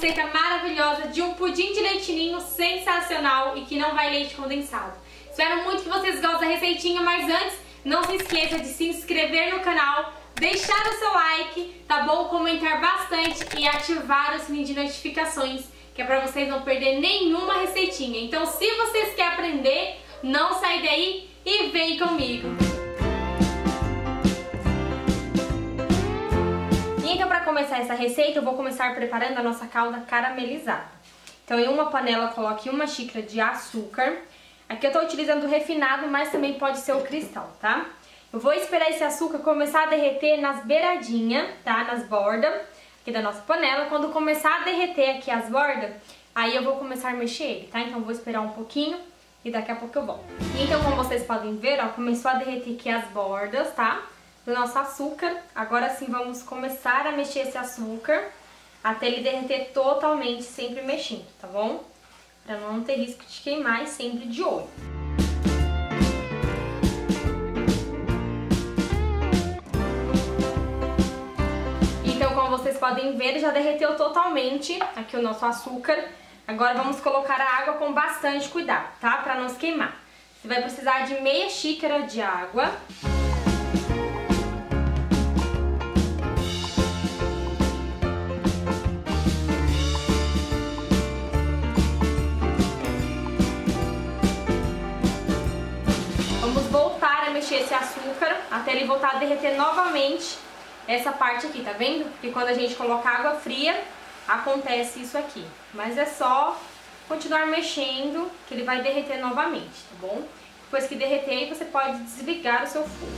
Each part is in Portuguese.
receita maravilhosa de um pudim de leitinho sensacional e que não vai leite condensado. Espero muito que vocês gostem da receitinha, mas antes, não se esqueça de se inscrever no canal, deixar o seu like, tá bom? Comentar bastante e ativar o sininho de notificações, que é pra vocês não perder nenhuma receitinha. Então, se vocês querem aprender, não sai daí e vem comigo! Então, para começar essa receita, eu vou começar preparando a nossa calda caramelizada. Então, em uma panela, coloque uma xícara de açúcar. Aqui eu tô utilizando o refinado, mas também pode ser o cristal, tá? Eu vou esperar esse açúcar começar a derreter nas beiradinhas, tá? Nas bordas aqui da nossa panela. Quando começar a derreter aqui as bordas, aí eu vou começar a mexer ele, tá? Então, eu vou esperar um pouquinho e daqui a pouco eu volto. Então, como vocês podem ver, ó, começou a derreter aqui as bordas, tá? Do nosso açúcar. Agora sim, vamos começar a mexer esse açúcar até ele derreter totalmente, sempre mexendo, tá bom? Pra não ter risco de queimar e sempre de olho. Então, como vocês podem ver, já derreteu totalmente aqui o nosso açúcar. Agora vamos colocar a água com bastante cuidado, tá? Pra não se queimar. Você vai precisar de meia xícara de água. Esse açúcar até ele voltar a derreter novamente essa parte aqui, tá vendo? Porque quando a gente coloca água fria, acontece isso aqui. Mas é só continuar mexendo que ele vai derreter novamente, tá bom? Depois que derreter, você pode desligar o seu fogo.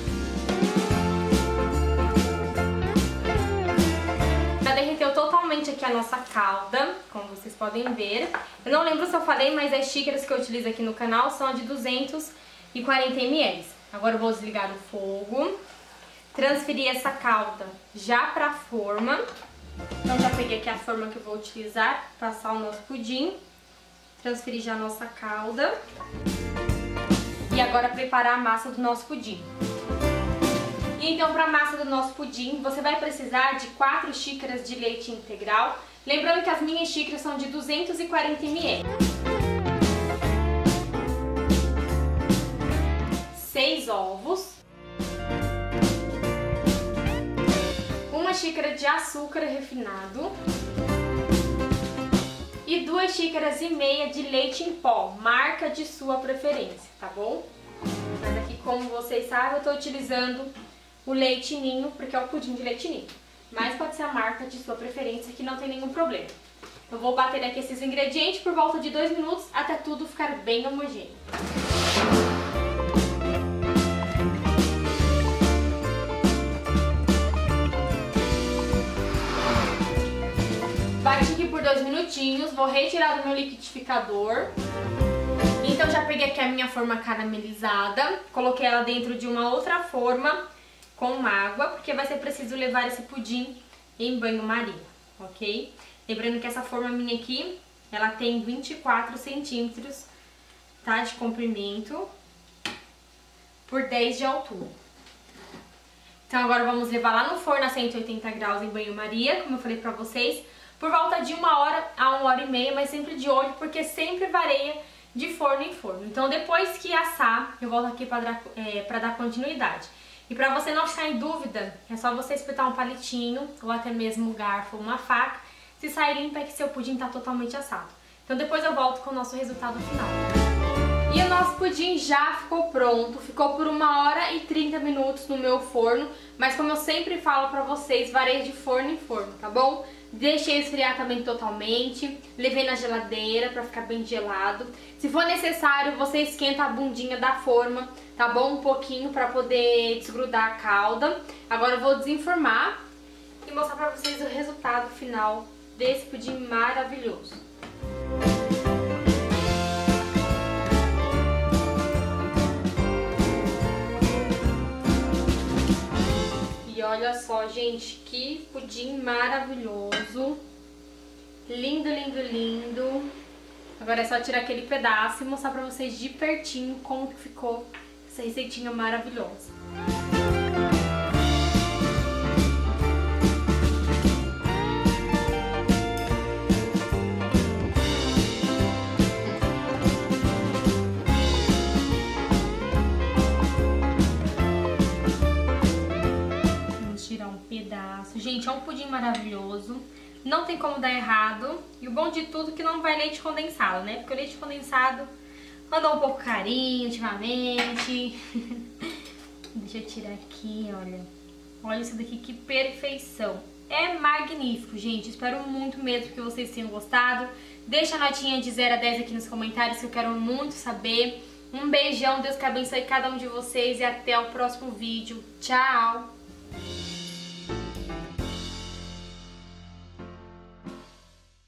Já derreteu totalmente aqui a nossa calda, como vocês podem ver. Eu não lembro se eu falei, mas as xícaras que eu utilizo aqui no canal são de 240 ml. Agora eu vou desligar o fogo, transferir essa calda já para a forma. Então já peguei aqui a forma que eu vou utilizar, passar o nosso pudim, transferir já a nossa calda e agora preparar a massa do nosso pudim. E então para a massa do nosso pudim, você vai precisar de 4 xícaras de leite integral, lembrando que as minhas xícaras são de 240 ml. 6 ovos, uma xícara de açúcar refinado e duas xícaras e meia de leite em pó, marca de sua preferência, tá bom? Mas aqui, como vocês sabem, eu tô utilizando o leite ninho, porque é o pudim de leite ninho. Mas pode ser a marca de sua preferência, que não tem nenhum problema. Eu vou bater aqui esses ingredientes por volta de 2 minutos, até tudo ficar bem homogêneo. Vou retirar do meu liquidificador. Então já peguei aqui a minha forma caramelizada, coloquei ela dentro de uma outra forma com água, porque vai ser preciso levar esse pudim em banho-maria, ok? Lembrando que essa forma minha aqui, ela tem 24 centímetros, tá, de comprimento por 10 de altura. Então agora vamos levar lá no forno a 180 graus em banho-maria, como eu falei pra vocês, por volta de uma hora a uma hora e meia, mas sempre de olho, porque sempre varia de forno em forno. Então depois que assar, eu volto aqui para dar, é, dar continuidade. E para você não ficar em dúvida, é só você espetar um palitinho, ou até mesmo um garfo ou uma faca. Se sair limpo é que seu pudim está totalmente assado. Então depois eu volto com o nosso resultado final. E o nosso pudim já ficou pronto, ficou por uma hora e 30 minutos no meu forno, mas como eu sempre falo pra vocês, varia de forno em forno, tá bom? Deixei esfriar também totalmente, levei na geladeira pra ficar bem gelado. Se for necessário, você esquenta a bundinha da forma, tá bom? Um pouquinho pra poder desgrudar a calda. Agora eu vou desenformar e mostrar pra vocês o resultado final desse pudim maravilhoso. Olha só, gente, que pudim maravilhoso. Lindo, lindo, lindo. Agora é só tirar aquele pedaço e mostrar pra vocês de pertinho como que ficou essa receitinha maravilhosa. Pudim maravilhoso. Não tem como dar errado. E o bom de tudo é que não vai leite condensado, né? Porque o leite condensado andou um pouco carinho ultimamente. Deixa eu tirar aqui, olha. Olha isso daqui, que perfeição. É magnífico, gente. Espero muito mesmo que vocês tenham gostado. Deixa a notinha de 0 a 10 aqui nos comentários que eu quero muito saber. Um beijão, Deus que abençoe cada um de vocês e até o próximo vídeo. Tchau!